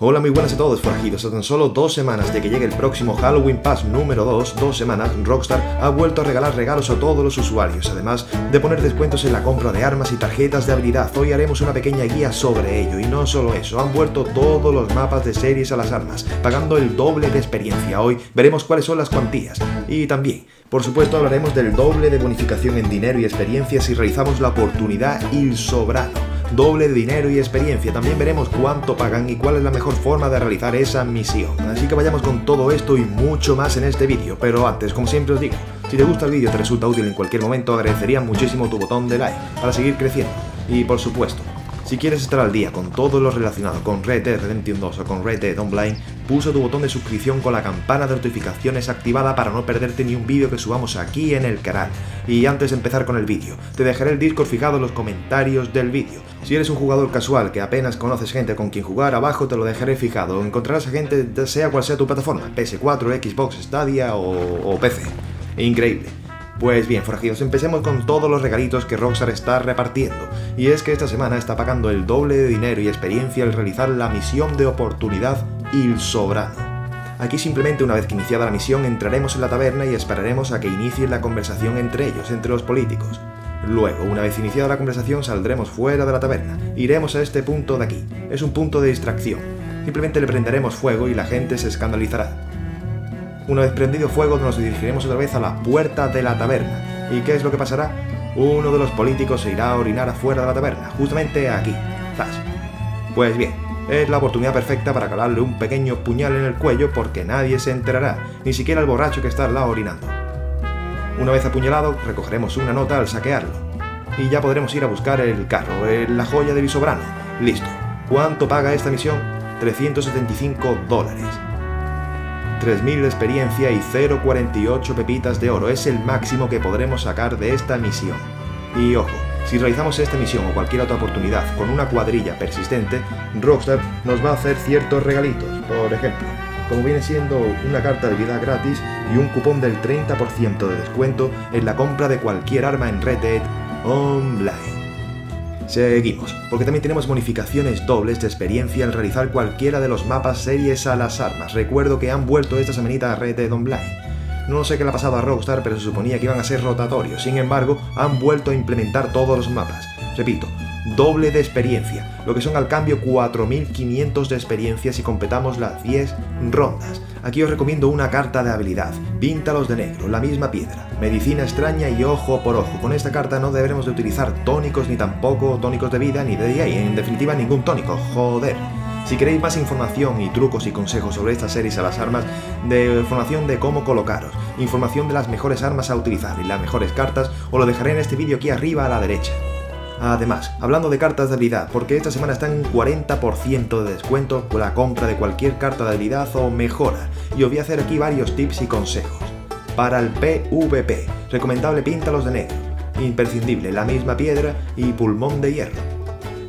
Hola, muy buenas a todos, forajidos. A tan solo dos semanas de que llegue el próximo Halloween Pass número 2, dos semanas, Rockstar ha vuelto a regalar regalos a todos los usuarios, además de poner descuentos en la compra de armas y tarjetas de habilidad. Hoy haremos una pequeña guía sobre ello, y no solo eso, han vuelto todos los mapas de series a las armas, pagando el doble de experiencia. Hoy veremos cuáles son las cuantías, y también, por supuesto, hablaremos del doble de bonificación en dinero y experiencia si realizamos la oportunidad Il Sobrano doble de dinero y experiencia. También veremos cuánto pagan y cuál es la mejor forma de realizar esa misión. Así que vayamos con todo esto y mucho más en este vídeo. Pero antes, como siempre os digo, si te gusta el vídeo y te resulta útil en cualquier momento, agradecería muchísimo tu botón de like para seguir creciendo. Y por supuesto, si quieres estar al día con todo lo relacionado con Red Dead Redemption 2 o con Red Dead Online, pulsa tu botón de suscripción con la campana de notificaciones activada para no perderte ni un vídeo que subamos aquí en el canal. Y antes de empezar con el vídeo, te dejaré el Discord fijado en los comentarios del vídeo. Si eres un jugador casual que apenas conoces gente con quien jugar, abajo te lo dejaré fijado. Encontrarás a gente sea cual sea tu plataforma, PS4, Xbox, Stadia o, o PC. Increíble. Pues bien, forajidos, empecemos con todos los regalitos que Rockstar está repartiendo. Y es que esta semana está pagando el doble de dinero y experiencia al realizar la misión de oportunidad Il Sobrano. Aquí simplemente una vez que iniciada la misión entraremos en la taberna y esperaremos a que inicie la conversación entre ellos, entre los políticos. Luego, una vez iniciada la conversación, saldremos fuera de la taberna. Iremos a este punto de aquí. Es un punto de distracción. Simplemente le prenderemos fuego y la gente se escandalizará. Una vez prendido fuego nos dirigiremos otra vez a la puerta de la taberna. ¿Y qué es lo que pasará? Uno de los políticos se irá a orinar afuera de la taberna, justamente aquí. ¡Zas! Pues bien, es la oportunidad perfecta para calarle un pequeño puñal en el cuello porque nadie se enterará, ni siquiera el borracho que está al lado orinando. Una vez apuñalado, recogeremos una nota al saquearlo. Y ya podremos ir a buscar el carro, la joya de Visobrano. Listo. ¿Cuánto paga esta misión? 375 dólares. 3.000 de experiencia y 0.48 pepitas de oro. Es el máximo que podremos sacar de esta misión. Y ojo, si realizamos esta misión o cualquier otra oportunidad con una cuadrilla persistente, Rockstar nos va a hacer ciertos regalitos. Por ejemplo, como viene siendo una carta de vida gratis y un cupón del 30% de descuento en la compra de cualquier arma en Red Dead Online. Seguimos, porque también tenemos bonificaciones dobles de experiencia al realizar cualquiera de los mapas series a las armas. Recuerdo que han vuelto esta semanita a Red Dead Online. No sé qué le ha pasado a Rockstar, pero se suponía que iban a ser rotatorios. Sin embargo, han vuelto a implementar todos los mapas. Repito, doble de experiencia, lo que son al cambio 4500 de experiencia si completamos las 10 rondas. Aquí os recomiendo una carta de habilidad, píntalos de negro, la misma piedra, medicina extraña y ojo por ojo. Con esta carta no deberemos de utilizar tónicos ni tampoco tónicos de vida ni de DA, en definitiva ningún tónico, joder. Si queréis más información y trucos y consejos sobre estas series a las armas, de información de cómo colocaros, información de las mejores armas a utilizar y las mejores cartas, os lo dejaré en este vídeo aquí arriba a la derecha. Además, hablando de cartas de habilidad, porque esta semana está en 40% de descuento con la compra de cualquier carta de habilidad o mejora, y os voy a hacer aquí varios tips y consejos. Para el PvP, recomendable píntalos de negro, imprescindible la misma piedra y pulmón de hierro.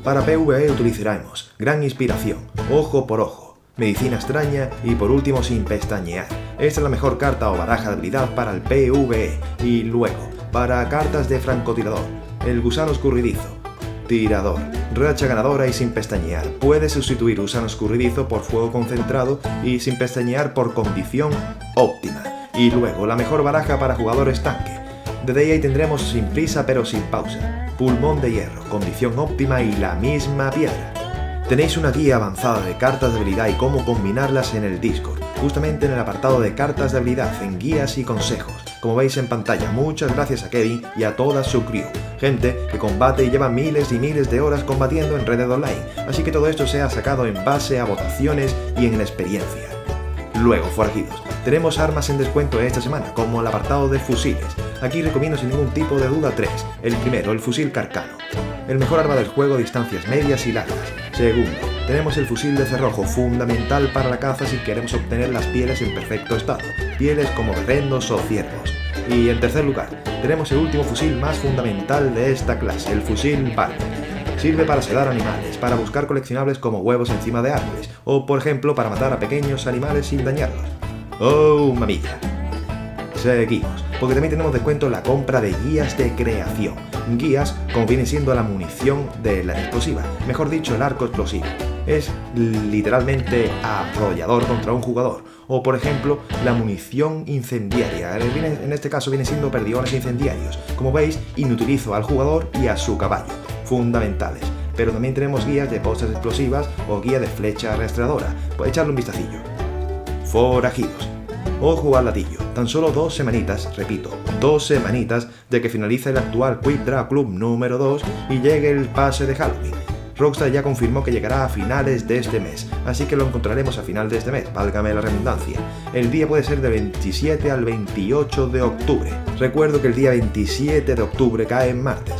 Para PvE utilizaremos Gran Inspiración, Ojo por Ojo, Medicina Extraña y por último Sin Pestañear. Esta es la mejor carta o baraja de habilidad para el PvE. Y luego, para cartas de francotirador, el gusano escurridizo. Tirador. Racha ganadora y sin pestañear. Puede sustituir gusano escurridizo por fuego concentrado y sin pestañear por condición óptima. Y luego, la mejor baraja para jugadores tanque. De ahí tendremos sin prisa pero sin pausa. Pulmón de hierro, condición óptima y la misma piedra. Tenéis una guía avanzada de cartas de habilidad y cómo combinarlas en el Discord, justamente en el apartado de cartas de habilidad, en guías y consejos como veis en pantalla. Muchas gracias a Kevin y a toda su crew. Gente que combate y lleva miles y miles de horas combatiendo en Red Dead Online, así que todo esto se ha sacado en base a votaciones y en experiencia. Luego, forajidos, tenemos armas en descuento esta semana, como el apartado de fusiles. Aquí recomiendo sin ningún tipo de duda tres. El primero, el fusil carcano. El mejor arma del juego a distancias medias y largas. Segundo, tenemos el fusil de cerrojo, fundamental para la caza si queremos obtener las pieles en perfecto estado, pieles como berrendos o ciervos. Y en tercer lugar, tenemos el último fusil más fundamental de esta clase, el fusil Barker. Sirve para sedar animales, para buscar coleccionables como huevos encima de árboles, o por ejemplo para matar a pequeños animales sin dañarlos. ¡Oh, mamilla! Seguimos, porque también tenemos descuento en la compra de guías de creación. Guías como viene siendo la munición de la explosiva, mejor dicho el arco explosivo. es literalmente arrollador contra un jugador. O por ejemplo, la munición incendiaria. En este caso viene siendo perdigones incendiarios. Como veis, inutilizo al jugador y a su caballo. Fundamentales pero también tenemos guías de postas explosivas o guía de flecha rastreadora. Puede echarle un vistacillo. Forajidos. Ojo al latillo, tan solo dos semanitas, repito, dos semanitas de que finalice el actual Quick Draw Club número 2 y llegue el pase de Halloween. Rockstar ya confirmó que llegará a finales de este mes, así que lo encontraremos a final de este mes, válgame la redundancia. El día puede ser del 27 al 28 de octubre. Recuerdo que el día 27 de octubre cae en martes,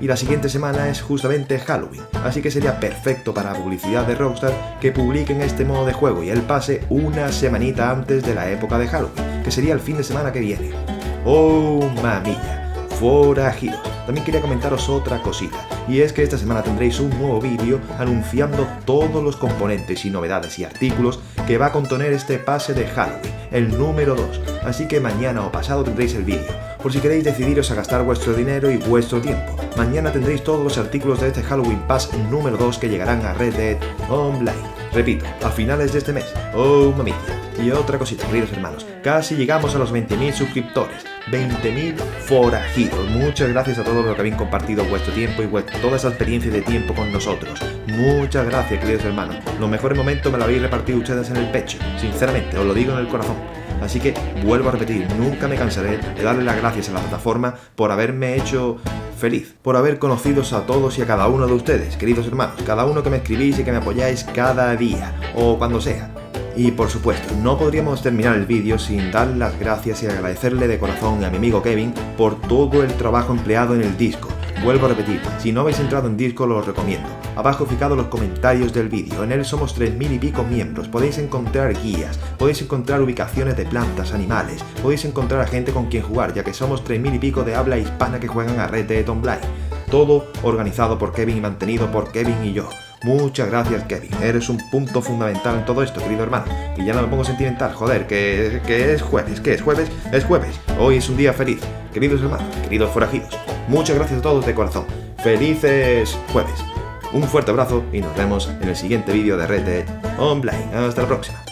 y la siguiente semana es justamente Halloween, así que sería perfecto para publicidad de Rockstar que publiquen este modo de juego y el pase una semanita antes de la época de Halloween, que sería el fin de semana que viene. ¡Oh, mamilla! Forajidos. También quería comentaros otra cosita, y es que esta semana tendréis un nuevo vídeo anunciando todos los componentes y novedades y artículos que va a contener este pase de Halloween, el número 2, así que mañana o pasado tendréis el vídeo, por si queréis decidiros a gastar vuestro dinero y vuestro tiempo. Mañana tendréis todos los artículos de este Halloween Pass número 2 que llegarán a Red Dead Online. Repito, a finales de este mes. ¡Oh, mamilla! Y otra cosita, queridos hermanos, casi llegamos a los 20.000 suscriptores. 20.000 forajidos. Muchas gracias a todos los que habéis compartido vuestro tiempo y toda esa experiencia de tiempo con nosotros. Muchas gracias, queridos hermanos. Los mejores momentos me lo habéis repartido ustedes en el pecho. Sinceramente, os lo digo en el corazón. Así que vuelvo a repetir, nunca me cansaré de darle las gracias a la plataforma por haberme hecho feliz, por haber conocido a todos y a cada uno de ustedes, queridos hermanos, cada uno que me escribís y que me apoyáis cada día o cuando sea. Y por supuesto, no podríamos terminar el vídeo sin dar las gracias y agradecerle de corazón a mi amigo Kevin por todo el trabajo empleado en el disco. Vuelvo a repetir, si no habéis entrado en disco lo recomiendo. Abajo fijado los comentarios del vídeo, en él somos 3.000 y pico miembros, podéis encontrar guías, podéis encontrar ubicaciones de plantas, animales, podéis encontrar a gente con quien jugar, ya que somos 3.000 y pico de habla hispana que juegan a Red Dead Online. Todo organizado por Kevin y mantenido por Kevin y yo. Muchas gracias, Kevin. Eres un punto fundamental en todo esto, querido hermano. Y ya no me pongo sentimental, joder, que, que es jueves. ¿Qué es jueves? Es jueves. Hoy es un día feliz. Queridos hermanos, queridos forajidos, muchas gracias a todos de corazón. Felices jueves. Un fuerte abrazo y nos vemos en el siguiente vídeo de Red Online. Hasta la próxima.